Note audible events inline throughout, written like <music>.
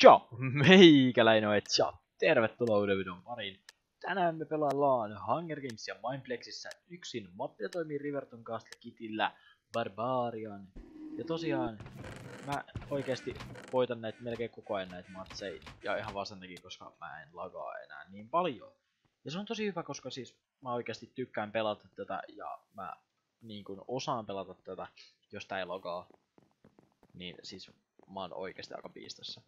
Ciao, <laughs> meikäläinen on Etsa. Tervetuloa uuden videon pariin. Tänään me pelaillaan Hunger Gamesia Mindplexissä yksin. Mappia toimii Riverton Castle Kitillä Barbarian. Ja tosiaan, mä oikeasti voitan näitä melkein koko ajan näitä matseja. Ja ihan vaan koska mä en lagaa enää niin paljon. Ja se on tosi hyvä, koska siis mä oikeasti tykkään pelata tätä ja mä niin kuin osaan pelata tätä, jos tää ei lagaa. Niin siis mä oon oikeasti aika piistossa.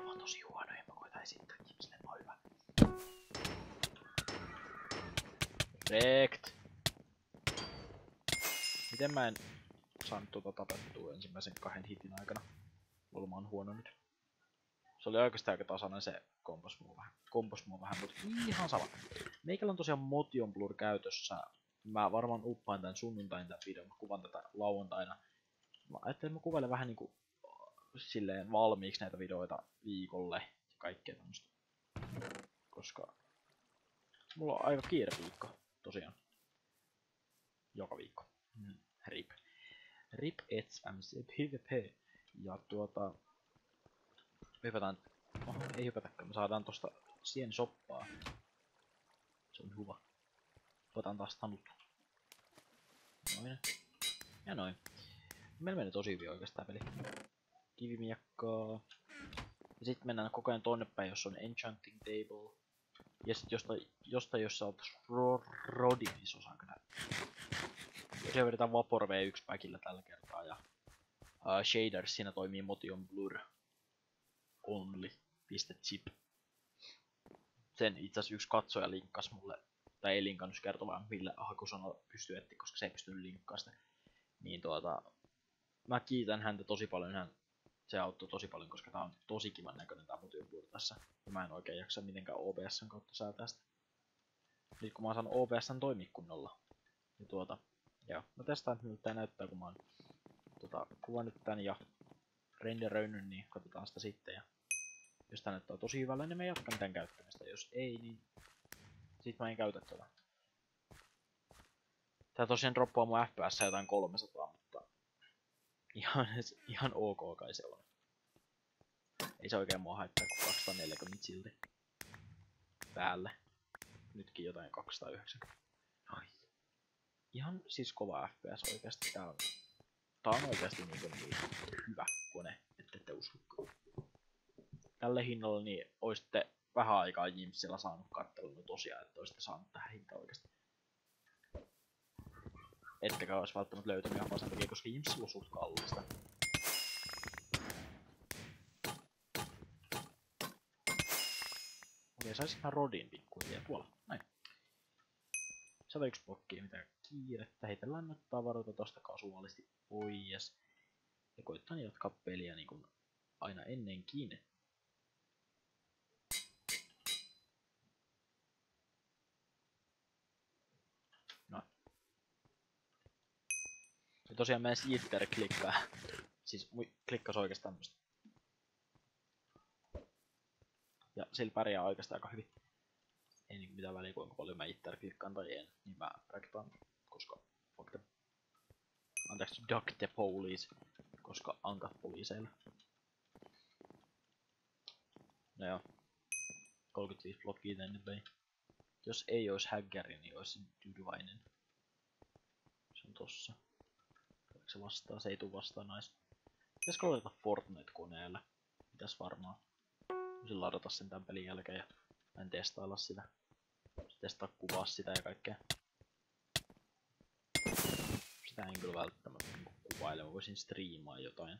Mä oon tosi huono ja mä koitan esittää ihmisille noin hyvä. Rekt. Miten mä en saanut tuota tapettua ensimmäisen kahden hitin aikana? Mulla mä oon huono nyt. Se oli oikeastaan aika tasainen se kompos mua vähän, kompos mua vähän mutta ihan sama. Meikällä on tosiaan Motion Blur käytössä. Mä varmaan uppaan tän sunnuntain tän videon, mä kuvan tätä lauantaina. Mä ajattelin, mä kuvailen vähän niinku silleen valmiiksi näitä videoita viikolle ja kaikkea tämmöstä. Koska mulla on aika kiire viikko, tosiaan. Joka viikko. Mm. Rip. Rip ets PvP. Ja tuota... Hypätään... Oho, ei hypätäkään. Me saadaan tosta sien soppaa. Se on hyvä. Otan taas tanut. Noin. Ja noin. Meillä menee tosi hyvin oikeastaan peli kivimiekkaa. Ja sitten mennään koko ajan tonne päin, jos on enchanting table. Ja sitten jostain, jostain jos sä oot ro Rodin, niin osaa kyllä. Ja se vedetään Vapor V1 päkillä tällä kertaa. Ja uh, shaders siinä toimii Motion Blur only. .chip. Sen itse asiassa yksi katsoja linkkas mulle, tai ei linkannut kertoa vaan millä hakusana pystyy etsiä, koska se ei pystynyt linkkaa sitä. Niin tuota, mä kiitän häntä tosi paljon, hän se auttoi tosi paljon, koska tää on tosi kivan näköinen tää mutiopuoli tässä. Ja mä en oikein jaksa mitenkään OBSn kautta säätää sitä. Nyt kun mä oon OBSn toimia kunnolla. Ja tuota, joo. Mä testaan, miltä tää näyttää, kun mä oon tota, kuvannut tän ja renderöinyt, niin katsotaan sitä sitten. Ja jos tää näyttää tosi hyvällä, niin mä jatkan tän käyttämistä. Jos ei, niin sit mä en käytä tätä. Tää tosiaan droppaa mun FPS jotain 300, Ihan, <laughs> ihan ok kai se on. Ei se oikein mua haittaa kuin 240 silti. Päälle. Nytkin jotain 290. Ai. Ihan siis kova FPS oikeasti. Tää on, tää on oikeasti niin, niin hyvä kone, ette te usko. Tälle hinnalla niin oisitte vähän aikaa Jimsillä saanut kattelun no tosiaan, että olisitte saanut tähän hintaan oikeasti ettekä olisi välttämättä löytänyt ihan sen takia, koska Imsi on suht kallista. Okei, saisin ihan rodin pikkuhiljaa tuolla. Näin. 101 blokkia, mitä kiirettä. Heitellään nyt tavaroita tosta kasuaalisti pois. Ja koittaa jatkaa peliä niin kuin aina ennenkin. Ja tosiaan meidän Jitter klikkaa. siis klikkas oikeastaan tämmöstä. Ja sillä pärjää oikeastaan aika hyvin. Ei niinku mitään väliä kuinka paljon mä Jitter klikkaan tai en. Niin mä rakitaan, koska fuck the... Anteeksi, duck the police. Koska ankat poliiseilla. No joo. 35 blokkia tänne päin. Jos ei olisi häggäri, niin olisin tyytyväinen. Se on tossa se vastaa, se ei tuu vastaan nais. Pitäisikö ladata Fortnite-koneelle? Pitäis varmaan. Voisin ladata sen tämän pelin jälkeen ja en testailla sitä. Testaa kuvaa sitä ja kaikkea. Sitä en kyllä välttämättä niinku kuvaile. Mä voisin striimaa jotain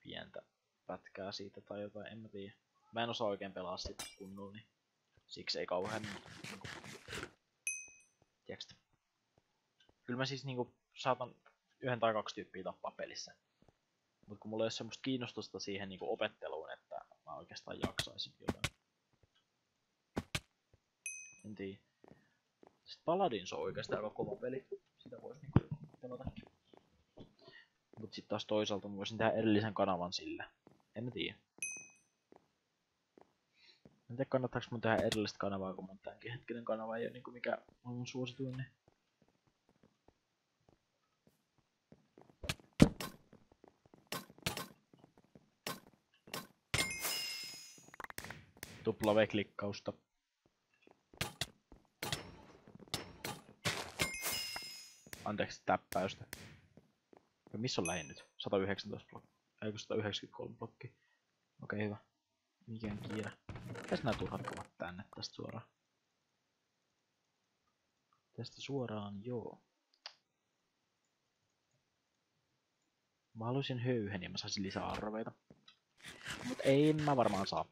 pientä pätkää siitä tai jotain, en mä tiedä. Mä en osaa oikein pelaa sitä kunnolla, niin siksi ei kauhean niinku... Tiedätkö? Kyllä mä siis niinku saatan yhden tai kaksi tyyppiä tappaa pelissä. Mutta kun mulla ei ole semmoista kiinnostusta siihen niinku opetteluun, että mä oikeastaan jaksaisin jotain. En tiedä. Sitten Paladins on oikeastaan aika kova peli. Sitä voisi niinku pelatakin. Mut sitten taas toisaalta mä voisin tehdä erillisen kanavan sille. En tiedä. En tiedä kannattaako mun tehdä erillistä kanavaa, kun mun tämänkin hetkinen kanava ei ole niinku mikä on suosituin. Niin Tupla V-klikkausta. Anteeksi, täppäystä. Ja missä on lähin nyt? 119 blokki. Eikö 193 blokki? Okei, hyvä. Mikään kiire. Mitäs nää turhat kuvat tänne tästä suoraan? Tästä suoraan, joo. Mä haluaisin höyhen ja mä saisin lisää arveita. Mut ei mä varmaan saa.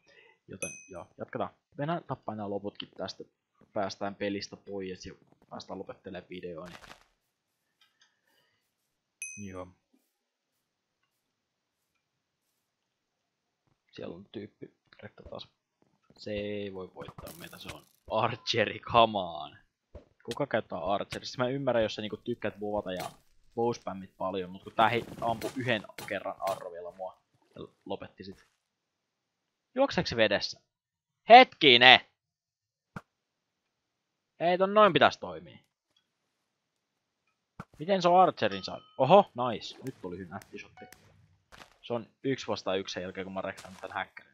Joten joo, jatketaan. Mennään tappaa nämä loputkin tästä. Päästään pelistä pois ja päästään lopettelemaan videoa. Niin... Joo. Siellä on tyyppi. Rekka taas. Se ei voi voittaa meitä, se on Archeri, on. Kuka käyttää Archerissa? Mä ymmärrän, jos sä niinku tykkäät vovata ja bowspammit paljon, mutta kun tää ampui yhden kerran arrovilla mua ja lopetti sit. Juokseeko se vedessä? Hetkinen! Ei ton noin pitäis toimia. Miten se on Archerin saa? Oho, nice. Nyt tuli hyvä nätti Se on yksi vastaan yksi sen jälkeen, kun mä rekkaan tän häkkärin.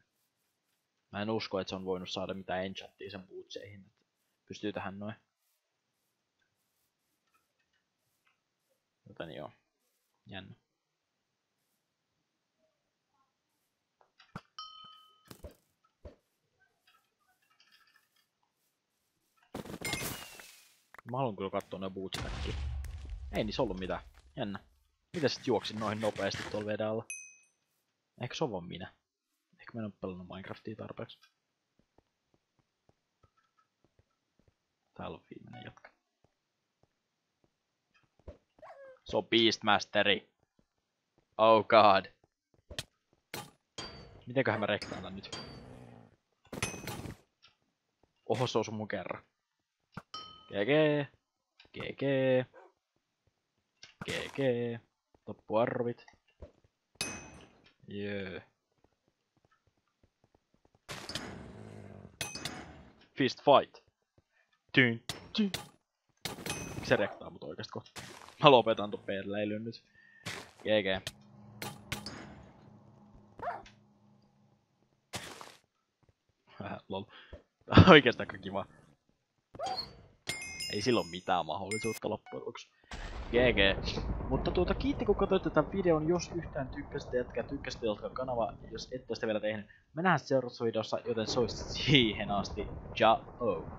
Mä en usko, että se on voinut saada mitään enchanttia sen bootseihin. Pystyy tähän noin. Joten joo. Jännä. Mä haluan kyllä katsoa ne bootsit. Ei niissä ollut mitään. Jännä. Mitä sit juoksin noin nopeasti tuolla veden? Ehkä se on minä. Ehkä mä en oo pelannut Minecraftia tarpeeksi. Täällä on viimeinen jatka. Se on Beastmasteri. Oh god. Mitenköhän mä rektailan nyt? Oho, se osui mun kerran. GG. GG. GG. Toppuarvit. Jee. Fist fight. Tyn, tyn. Se rektaa mut oikeesti kohta. Mä lopetan tuon perleilyn nyt. GG. Lol. <laughs> Oikeastaan kiva. Ei silloin mitään mahdollisuutta loppujen lopuksi. GG. Mutta tuota, kiitti kun katsoitte tämän videon, jos yhtään tykkäsitte, jätkää tykkäsitte, jotka kanava, jos ette sitä vielä tehnyt. Me nähdään seuraavassa videossa, joten se olisi siihen asti. Ciao!